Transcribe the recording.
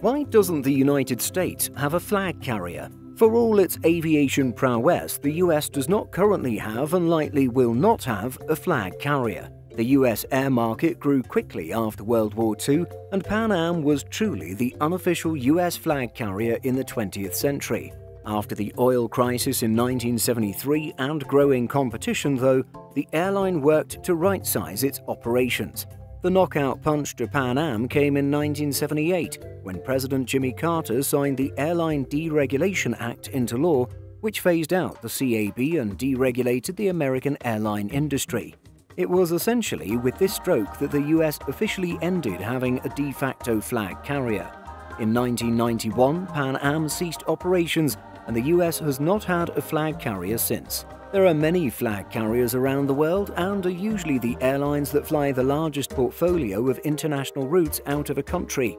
Why doesn't the United States have a flag carrier? For all its aviation prowess, the US does not currently have and likely will not have a flag carrier. The US air market grew quickly after World War II, and Pan Am was truly the unofficial US flag carrier in the 20th century. After the oil crisis in 1973 and growing competition, though, the airline worked to right size its operations. The knockout punch to Pan Am came in 1978 when President Jimmy Carter signed the Airline Deregulation Act into law, which phased out the CAB and deregulated the American airline industry. It was essentially with this stroke that the US officially ended having a de facto flag carrier. In 1991, Pan Am ceased operations, and the US has not had a flag carrier since. There are many flag carriers around the world and are usually the airlines that fly the largest portfolio of international routes out of a country,